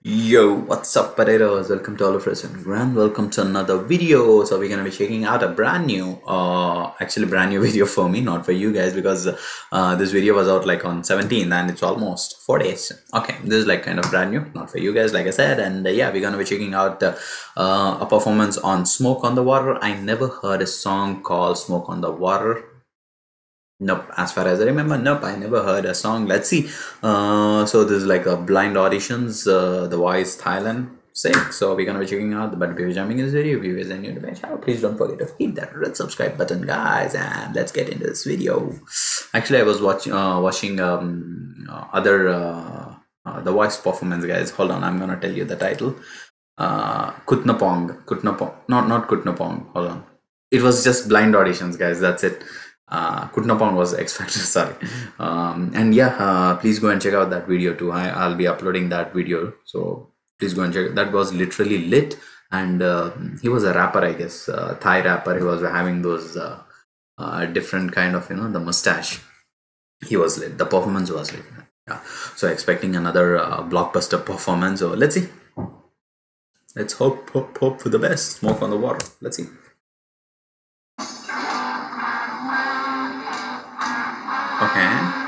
Yo, what's up, potatoes? Welcome to all of us and grand welcome to another video. So we're gonna be checking out a brand new, uh, actually brand new video for me, not for you guys, because uh, this video was out like on 17th and it's almost four days. Okay, this is like kind of brand new, not for you guys, like I said. And uh, yeah, we're gonna be checking out uh, uh, a performance on Smoke on the Water. I never heard a song called Smoke on the Water Nope, as far as I remember, nope, I never heard a song. Let's see. Uh, so this is like a blind auditions, uh, the voice Thailand sake. So we're gonna be checking out. But before jumping in this video, if you guys are new to my channel, please don't forget to hit that red subscribe button, guys. And let's get into this video. Actually, I was watching uh, watching um, uh, other uh, uh, the voice performance, guys. Hold on, I'm gonna tell you the title. Uh, Kutnapong, Kutnapong, not not Kutnapong. Hold on. It was just blind auditions, guys. That's it uh, Kutnapong was X Factor, sorry. Um, and yeah, uh, please go and check out that video too. I, I'll be uploading that video, so please go and check. That was literally lit, and uh, he was a rapper, I guess, uh, Thai rapper. He was having those uh, uh, different kind of you know the mustache. He was lit. The performance was lit. Yeah. So expecting another uh, blockbuster performance. So let's see. Let's hope, hope, hope for the best. Smoke on the water. Let's see. Okay.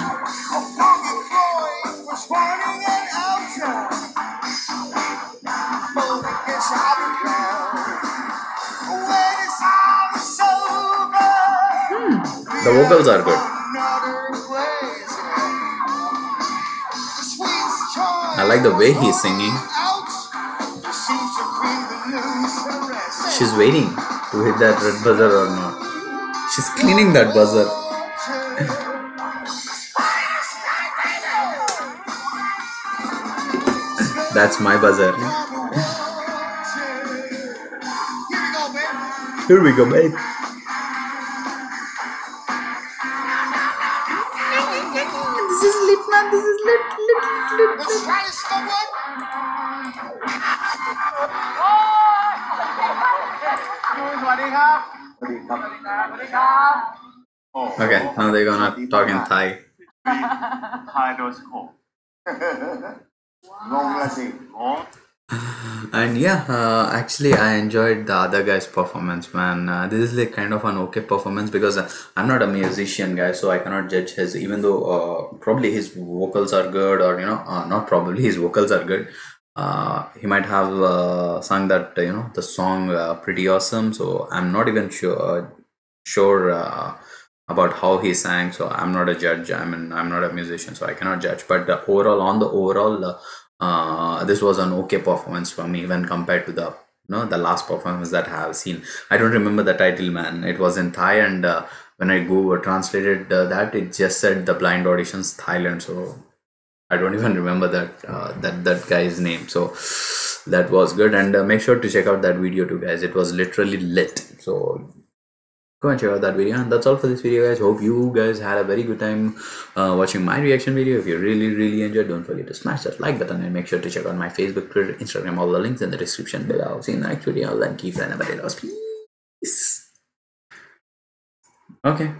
The vocals are good. I like the way he's singing. She's waiting to hit that red buzzer or not. She's cleaning that buzzer. That's my buzzer. Here we go, babe. This is lit, man. This is lit, lit, lit, lit. Let's try to slow up. Okay, now they're gonna talk in Thai. Thai does cool. Long, let's and yeah, uh, actually, I enjoyed the other guy's performance, man. Uh, this is like kind of an okay performance because uh, I'm not a musician guy, so I cannot judge his. Even though uh, probably his vocals are good, or you know, uh, not probably his vocals are good. Uh, he might have uh, sung that uh, you know the song uh, pretty awesome. So I'm not even sure uh, sure uh, about how he sang. So I'm not a judge. I mean, I'm not a musician, so I cannot judge. But uh, overall, on the overall. Uh, uh, this was an okay performance for me when compared to the know the last performance that I have seen. I don't remember the title, man. It was in Thai, and uh, when I go translated uh, that, it just said the blind auditions Thailand. So I don't even remember that uh, that that guy's name. So that was good, and uh, make sure to check out that video too, guys. It was literally lit. So go and check out that video and that's all for this video guys. Hope you guys had a very good time uh, watching my reaction video. If you really really enjoyed don't forget to smash that like button and make sure to check out my facebook twitter instagram all the links in the description below. See you in the next video. And keep friend about peace. Okay